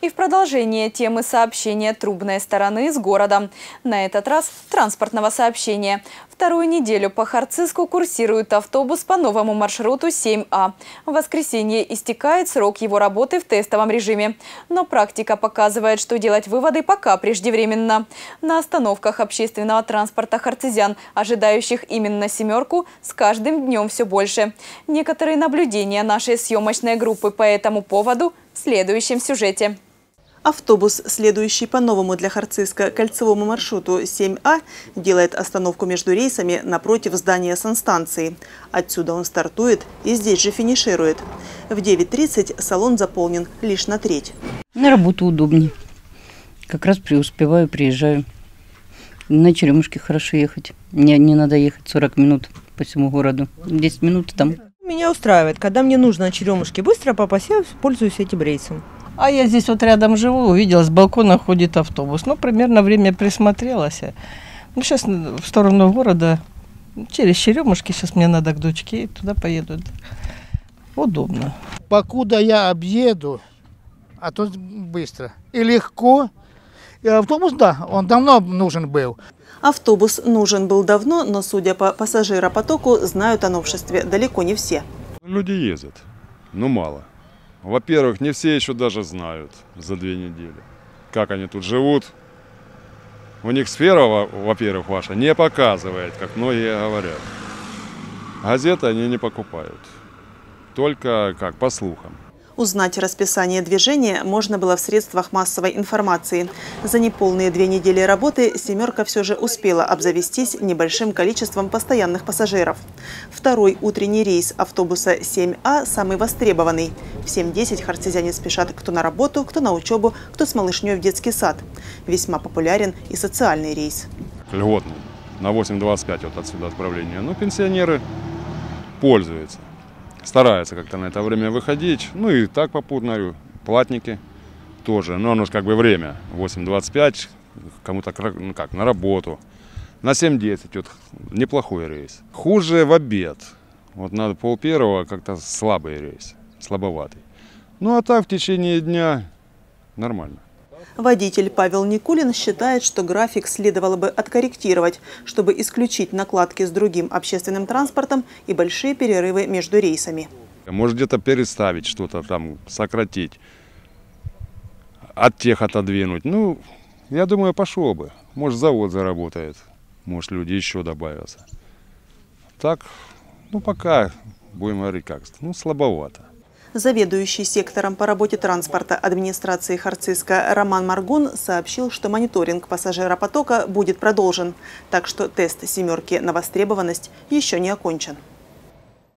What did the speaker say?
И в продолжение темы сообщения трубной стороны с городом. На этот раз транспортного сообщения. Вторую неделю по Харциску курсирует автобус по новому маршруту 7А. В воскресенье истекает срок его работы в тестовом режиме. Но практика показывает, что делать выводы пока преждевременно. На остановках общественного транспорта харцизян, ожидающих именно «семерку», с каждым днем все больше. Некоторые наблюдения нашей съемочной группы по этому поводу в следующем сюжете. Автобус, следующий по новому для Харциска кольцевому маршруту 7А, делает остановку между рейсами напротив здания санстанции. Отсюда он стартует и здесь же финиширует. В 9.30 салон заполнен лишь на треть. На работу удобнее. Как раз преуспеваю, приезжаю. На Черемушке хорошо ехать. Не, не надо ехать 40 минут по всему городу. 10 минут там. Меня устраивает. Когда мне нужно на Черемушке быстро попасть, я пользуюсь этим рейсом. А я здесь вот рядом живу, увидела, с балкона ходит автобус. Ну, примерно время присмотрелась. Ну, сейчас в сторону города, через Черемушки, сейчас мне надо к дочке, и туда поеду. Удобно. Покуда я объеду, а то быстро и легко. И автобус, да, он давно нужен был. Автобус нужен был давно, но, судя по пассажиропотоку, знают о новшестве далеко не все. Люди ездят, но мало. Во-первых, не все еще даже знают за две недели, как они тут живут. У них сфера, во-первых, ваша не показывает, как многие говорят. Газеты они не покупают, только как по слухам. Узнать расписание движения можно было в средствах массовой информации. За неполные две недели работы «семерка» все же успела обзавестись небольшим количеством постоянных пассажиров. Второй утренний рейс автобуса 7А самый востребованный. В 7.10 харцизяне спешат кто на работу, кто на учебу, кто с малышней в детский сад. Весьма популярен и социальный рейс. Льготный. На 8.25 вот отсюда отправление. Но пенсионеры пользуются старается как-то на это время выходить. Ну и так попутно, платники тоже. Но оно же как бы время, 8.25, кому-то ну как, на работу. На 7.10 вот неплохой рейс. Хуже в обед. Вот надо пол первого как-то слабый рейс, слабоватый. Ну а так в течение дня нормально. Водитель Павел Никулин считает, что график следовало бы откорректировать, чтобы исключить накладки с другим общественным транспортом и большие перерывы между рейсами. Может где-то переставить что-то там, сократить, от тех отодвинуть. Ну, я думаю, пошел бы. Может, завод заработает, может, люди еще добавятся. Так, ну, пока, будем говорить как, ну, слабовато. Заведующий сектором по работе транспорта администрации Харциска Роман Маргун сообщил, что мониторинг пассажиропотока будет продолжен, так что тест «семерки» на востребованность еще не окончен.